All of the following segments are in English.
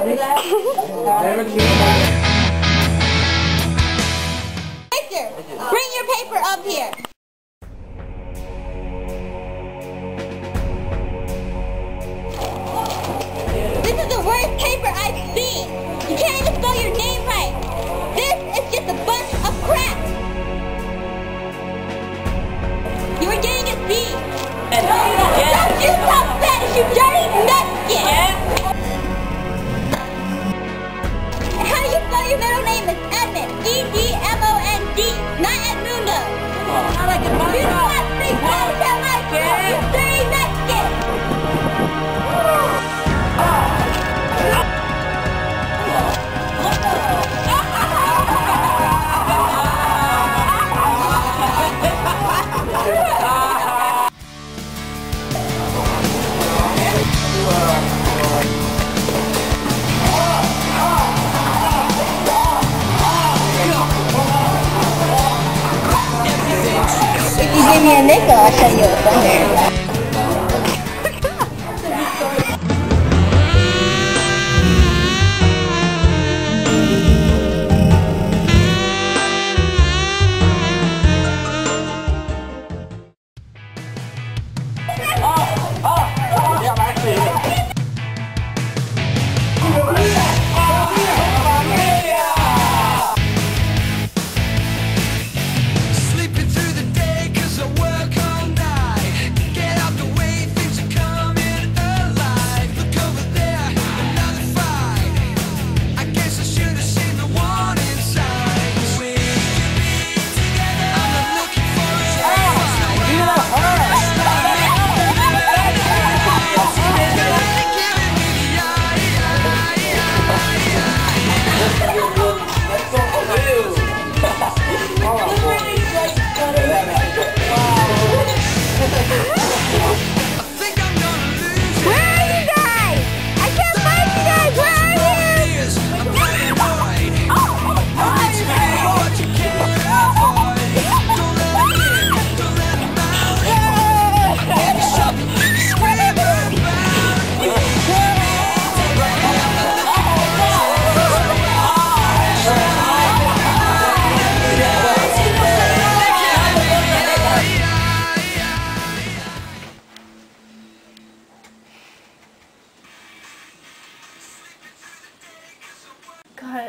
Bring your paper up here. 今天那个是有关的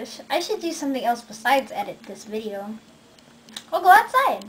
gosh. I should do something else besides edit this video. We'll go outside.